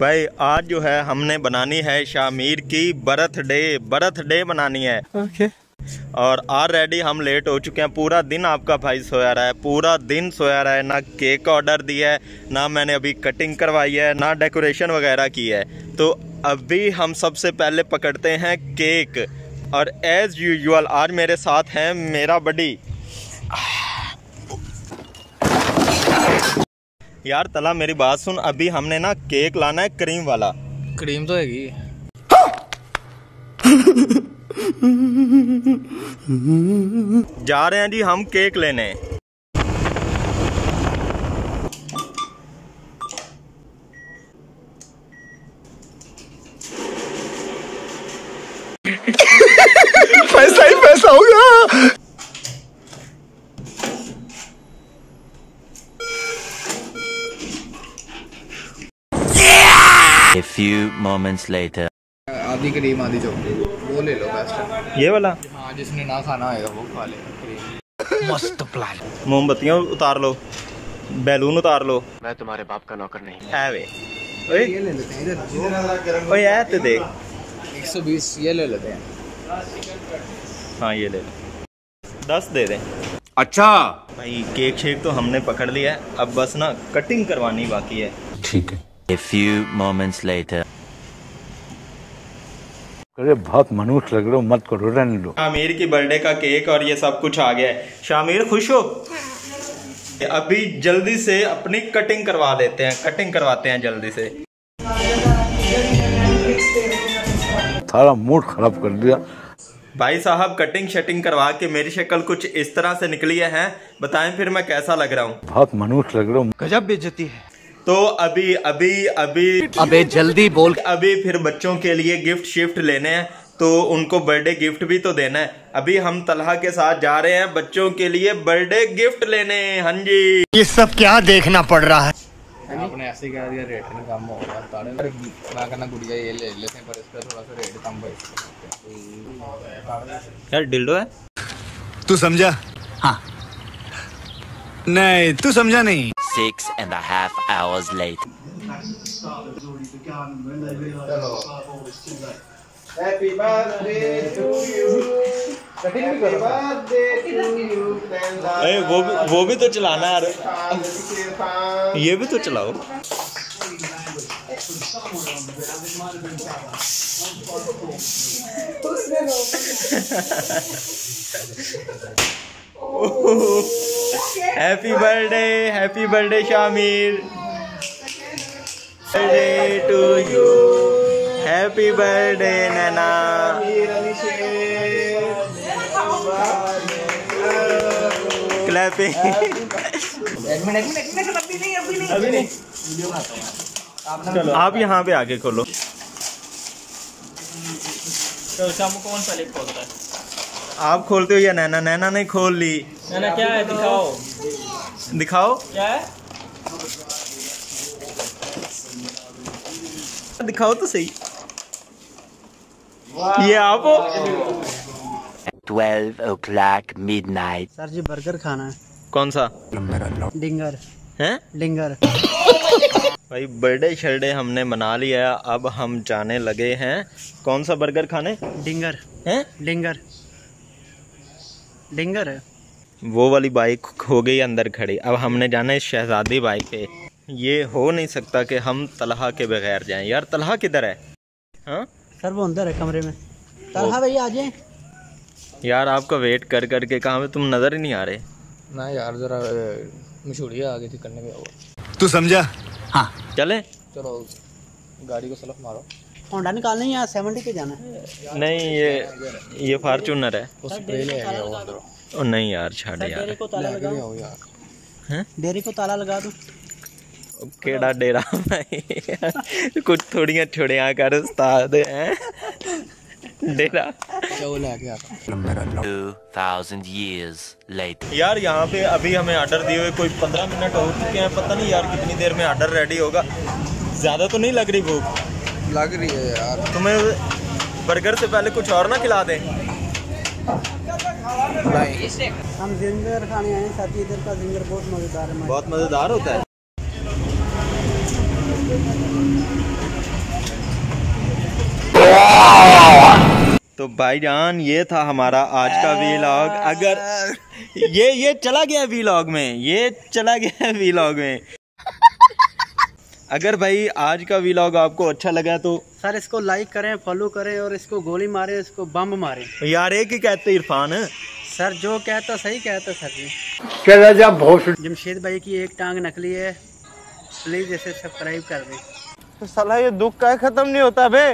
भाई आज जो है हमने बनानी है शामिर की बर्थडे बर्थडे बनानी है। ओके और ऑलरेडी हम लेट हो चुके हैं। पूरा दिन आपका भाई सोया रहा है। पूरा दिन सोया रहा है। ना केक ऑर्डर दिया है ना मैंने अभी कटिंग करवाई है ना डेकोरेशन वगैरह की है। तो अभी हम सबसे पहले पकड़ते हैं केक और एज यूजुअल आज मेरे साथ है मेरा बडी यार तला मेरी बात सुन। अभी हमने ना केक लाना है क्रीम वाला। क्रीम तो है जा रहे हैं जी हम केक लेने। पैसा ही पैसा होगा A few moments later. आधी क्रीम आधी चॉकलेट वो ले लो बेस्ट ये वाला? हाँ जिसने ना खाना होगा वो खा ले क्रीम मोमबत्तियाँ उतार लो बैलून उतार लो। मैं तुम्हारे बाप का नौकर नहीं है। वे। ओए। ये ले लेते हैं इधर। ओए ऐ तो देख। 120 ये ले लेते हैं। हाँ ये ले। लो दस दे दें। अच्छा। भाई केक शेक तो हमने पकड़ लिया है। अब बस ना कटिंग करवानी बाकी है। ठीक है। A few moments later. अरे बहुत मनुष्य लग रहे हो मत करो रहने दो। शामिर की बर्थडे का केक और ये सब कुछ आ गया है। शामिर खुश हो? अभी जल्दी से अपनी कटिंग करवा लेते हैं कटिंग करवाते हैं जल्दी से। सारा मूड खराब कर दिया। भाई साहब कटिंग शटिंग करवा के मेरी शक्ल कुछ इस तरह से निकली है बताएँ फिर मैं कैसा लग रहा हूँ? बहुत मनुष्य लग रहा हूँ। गजब बेइज्जती है। तो अभी अभी अभी अबे जल्दी बोल। अभी फिर बच्चों के लिए गिफ्ट शिफ्ट लेने हैं तो उनको बर्थडे गिफ्ट भी तो देना है। अभी हम तलहा के साथ जा रहे हैं बच्चों के लिए बर्थडे गिफ्ट लेने हाँ जी। ये सब क्या देखना पड़ रहा है? आपने ऐसे ही कह दिया रेट नहीं कम होगा ताड़े पर मैं कहना गुड़िया ये ले लेते हैं पर इसका थोड़ा सा रेट कम भाई यार डिल्डो है तू समझा? हाँ। नहीं तू समझा नहीं। Six and a half hours वो भी वो भी तो चलाना यार। ये भी तो चलाओ। Happy birthday happy birthday Shamir birthday to you happy birthday Naina clapping अभी नहीं चलो। आप यहाँ पे आके खोलो। तो शामू कौन पहले खोलता है? आप खोलते हो या नैना? नैना ने खोल ली। ना क्या है? दिखाओ। दिखाओ। क्या है? दिखाओ तो सही। ये आप हो? 12 o'clock midnight. Sir ji burger खाना है। कौन सा? डिंगर। हैं? डिंगर। भाई बर्थडे शर्डे हमने मना लिया है अब हम जाने लगे हैं। कौन सा बर्गर खाने? डिंगर। हैं? डिंगर। डिंगर है। वो वाली बाइक हो गई अंदर खड़ी। अब हमने जाना है शहजादी बाइक पे। ये हो नहीं सकता कि हम तलहा के बगैर जाएँ। यार तलहा किधर है? हाँ? सर वो अंदर है कमरे में। तलहा भैया आ जाए? यार आपका वेट कर कर के कहाँ पे? तुम नज़र ही नहीं आ रहे। ना यार जरा मशहूरी आ गई थी करने के वो तू समझा? हाँ। चले। चलो गाड़ी को सलफ मारो। होंडा निकालना है या सेवेंटी पे जाना? है नहीं ये ये फार्चूनर है। ओ नहीं यार छाड़ यार। डेरे को ताला लगा। आओ यार। डेरे को ताला लगा दो। केड़ा डेरा भाई? कुछ थोड़ियाँ छोड़ियाँ कर उस्ताद हैं। डेरा चलो लेके आता 2000 years later. यार यहाँ पे अभी हमें ऑर्डर दिए हुए कोई पंद्रह मिनट हो चुके हैं पता नहीं यार कितनी देर में ऑर्डर रेडी होगा। ज़्यादा तो नहीं लग रही भूख? लग रही है यार। तुम्हें बर्गर से पहले कुछ और ना खिला दें? हम जिंगर खाने आए हैं साथी इधर का जिंगर बहुत मज़ेदार है बहुत मज़ेदार होता है। तो भाईजान ये था हमारा आज का वीलॉग अगर ये ये चला गया वीलॉग में ये चला गया वीलॉग में। अगर भाई आज का वीलॉग आपको अच्छा लगा तो सर इसको लाइक करें फॉलो करें और इसको गोली मारे इसको बम मारे। यार एक ही कहते इरफान। सर जो कहता सही कहता सर जी। चला जा बहुत जमशेद भाई की एक टांग नकली है। प्लीज़ इसे सब्सक्राइब कर दें। साला ये दुख का खत्म नहीं होता बे।